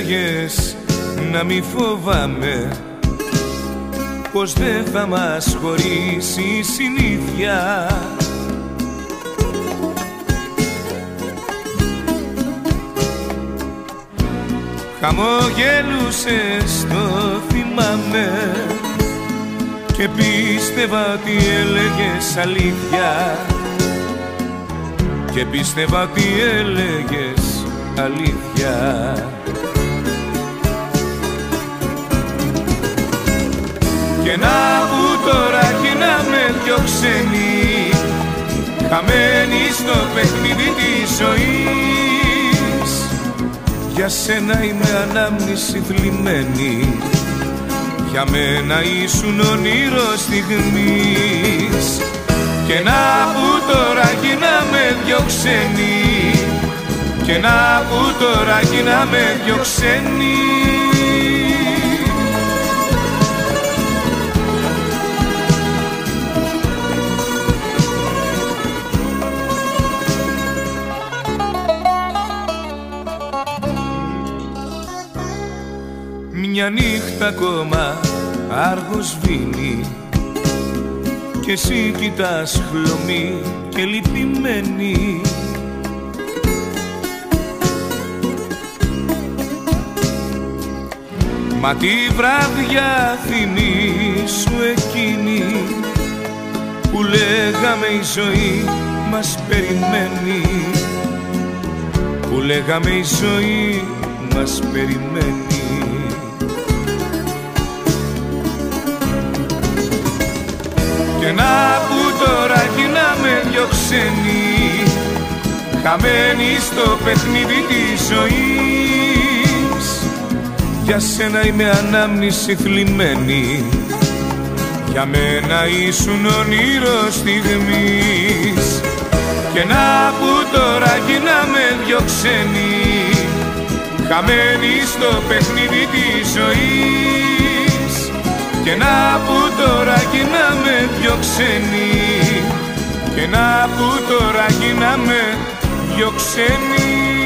έλεγες να μη φοβάμαι πως δεν θα μας χωρίσει η συνήθεια. Χαμογελούσες το θυμάμαι και πίστευα ότι έλεγες αλήθεια. Και πίστευα ότι έλεγες αλήθεια Και να που τώρα γίναμε δυο ξένοι χαμένοι στο παιχνίδι της ζωής. Για σένα είμαι ανάμνηση θλιμμένη για μένα ήσουν όνειρος στιγμής. Και να που τώρα γίναμε δυο ξένοι και να που τώρα γίναμε δυο ξένοι Μια νύχτα ακόμα άργος βίνει. Και εσύ κοιτάς χλωμή και λυπημένη. Μα τη βράδια θυμίσου εκείνη που λέγαμε η ζωή μας περιμένει. Που λέγαμε η ζωή μας περιμένει τώρα γίναμε δυο ξένοι χαμένοι στο παιχνίδι της ζωής. Για σένα είμαι ανάμνηση θλιμμένη. Για μένα ήσουν όνειρος στιγμής. Και να που τώρα γίναμε δυο ξένοι χαμένοι στο παιχνίδι της ζωής και να που τώρα γίναμε δυο ξένοι και να που τώρα γίναμε δυο ξένοι